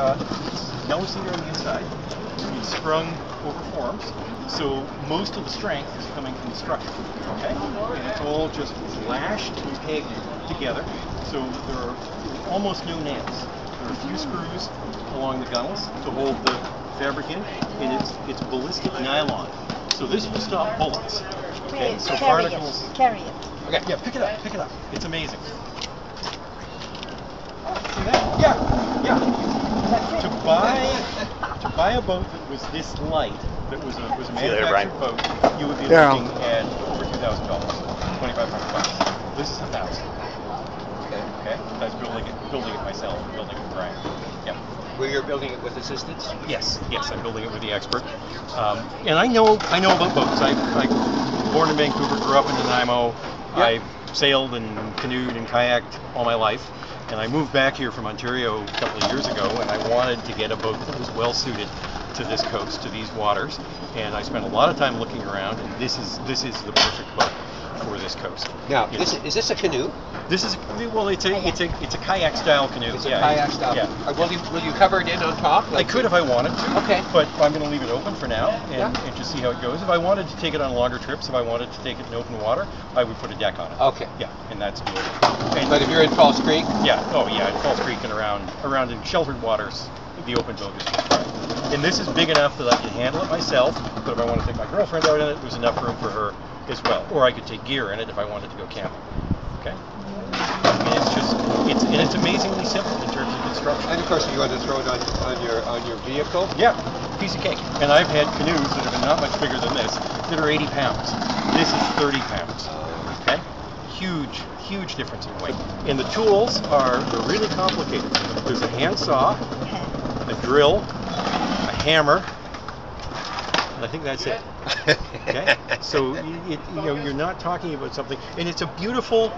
got yellow cedar on the inside. It's sprung over forms, so most of the strength is coming from the structure. Okay, and it's all just lashed and pegged together. So there are almost no nails. There are a few screws along the gunnels to hold the fabric in, and it's it's ballistic nylon. So this will stop bullets. Okay, so carry particles. it. Carry it. Okay, yeah, pick it up, pick it up. It's amazing. See that? Yeah, yeah. That's To buy to buy a boat that was this light, that was a was a See you later, manufactured boat, you would be Yeah. looking at over two thousand dollars, twenty five hundred bucks. This is a thousand. Okay. Okay, that's building it building it myself, building it with Brian. Yep. Where you're building it with assistance? Yes, yes, I'm building it with the expert. Um, and I know I know about boats. I, I born in Vancouver, grew up in Nanaimo. I sailed and canoed and kayaked all my life. And I moved back here from Ontario a couple of years ago, and I wanted to get a boat that was well suited to this coast, to these waters. And I spent a lot of time looking around, and this is this is the perfect boat this coast. Now, this know, is this a canoe? this is well, it's a it's a it's a kayak style canoe. It's a yeah, kayak style. Yeah. Uh, will you will you cover it in on top? I could if I wanted to. Okay. But I'm going to leave it open for now and, Yeah. and just see how it goes. If I wanted to take it on longer trips, if I wanted to take it in open water, I would put a deck on it. Okay. Yeah, and that's doable. And But if you're in False Creek, yeah, oh yeah, in False Creek and around around in sheltered waters, the open boat is fine. And this is big enough that I can handle it myself. But if I want to take my girlfriend out in it, there's enough room for her as well. Or I could take gear in it if I wanted to go camping. Okay. And it's just it's and it's amazingly simple in terms of construction. and of course you want to throw it on, on your on your vehicle. Yeah, piece of cake. And I've had canoes that have been not much bigger than this that are 80 pounds. This is 30 pounds. Okay? Huge, huge difference in weight. And the tools are they're really complicated. There's a handsaw, a drill, a hammer, and I think that's it. Okay? So y- it, you know you're not talking about something, and it's a beautiful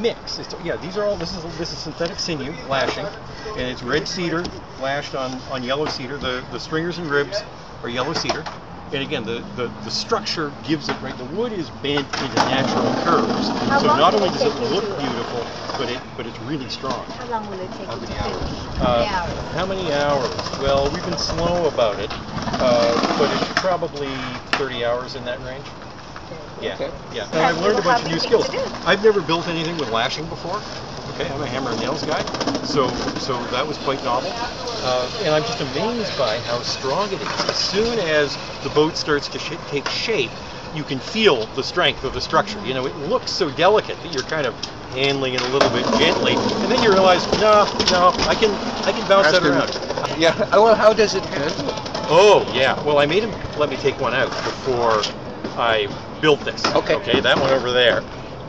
mix. It's, yeah, these are all. This is this is synthetic sinew lashing, and it's red cedar lashed on on yellow cedar. The the stringers and ribs are yellow cedar, and again the the, the structure gives it right. The wood is bent into natural curves, How so not only does it look beautiful, but it but it's really strong. How long will it take How you to many hours? finish? Uh, hours? How many hours? Well, we've been slow about it, uh, but it's probably 30 hours in that range. Yeah, Okay. yeah. And I've learned a bunch of new skills. I've never built anything with lashing before. Okay, I'm a hammer and nails guy, so so that was quite novel. Uh, and I'm just amazed by how strong it is. As soon as the boat starts to sh- take shape, you can feel the strength of the structure. You know, it looks so delicate that you're kind of handling it a little bit gently, and then you realize, no, no, I can I can bounce that That's around. Yeah. Well, how does it handle? Oh yeah. Well, I made him let me take one out before I built this. Okay. Okay, that one over there,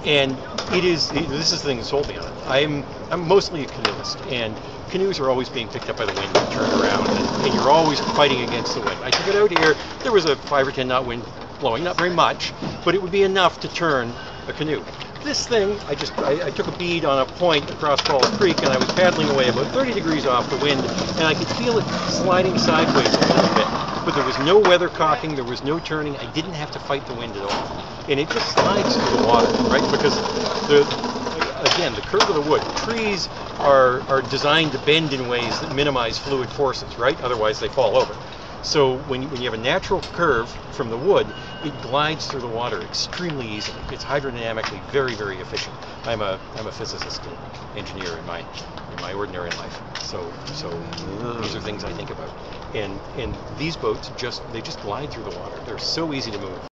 and it is. This is the thing that sold me on it. I'm I'm mostly a canoeist, and canoes are always being picked up by the wind and turned around, and, and you're always fighting against the wind. I took it out here. There was a five or ten knot wind blowing, not very much, but it would be enough to turn a canoe. This thing, I just I, I took a bead on a point across False Creek, and I was paddling away about 30 degrees off the wind, and I could feel it sliding sideways a little bit. But there was no weather weathercocking, there was no turning. I didn't have to fight the wind at all, and it just slides through the water, right? Because the again the curve of the wood, trees are are designed to bend in ways that minimize fluid forces, right? Otherwise they fall over. So when you, when you have a natural curve from the wood, it glides through the water extremely easily. It's hydrodynamically very very efficient. I'm a I'm a physicist and engineer in my in my ordinary life. So so these are things I think about. And and these boats just they just glide through the water. They're so easy to move.